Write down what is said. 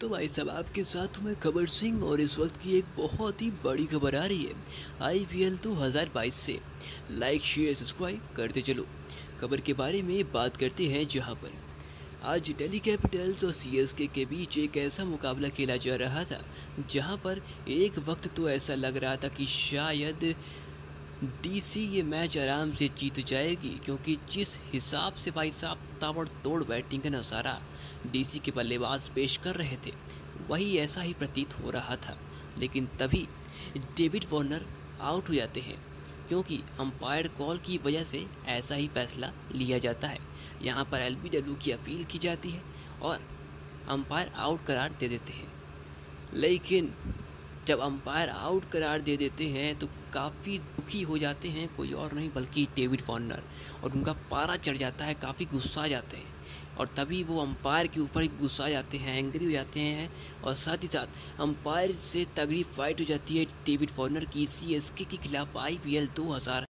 तो भाई साहब, आपके साथ हूँ मैं खबर सिंह और इस वक्त की एक बहुत ही बड़ी खबर आ रही है आई पी एल दो हज़ार बाईस से। लाइक शेयर सब्सक्राइब करते चलो। खबर के बारे में बात करते हैं जहाँ पर। आज दिल्ली कैपिटल्स और सी एस के के बीच एक ऐसा मुकाबला खेला जा रहा था, जहाँ पर एक वक्त तो ऐसा लग रहा था कि शायद डीसी ये मैच आराम से जीत जाएगी, क्योंकि जिस हिसाब से भाई साहब ताबड़तोड़ बैटिंग का नज़ारा डीसी के बल्लेबाज पेश कर रहे थे, वही ऐसा ही प्रतीत हो रहा था। लेकिन तभी डेविड वार्नर आउट हो जाते हैं, क्योंकि अंपायर कॉल की वजह से ऐसा ही फैसला लिया जाता है। यहाँ पर एल की अपील की जाती है और अंपायर आउट करार दे देते हैं। लेकिन जब अंपायर आउट करार दे देते हैं तो काफ़ी दुखी हो जाते हैं, कोई और नहीं बल्कि डेविड वार्नर। और उनका पारा चढ़ जाता है, काफ़ी गुस्सा जाते हैं। और तभी वो अंपायर के ऊपर ही गुस्सा जाते हैं एंग्री हो जाते हैं। और साथ ही साथ, अंपायर से तगड़ी फाइट हो जाती है डेविड वार्नर की सी के खिलाफ आई पी एल दो हज़ार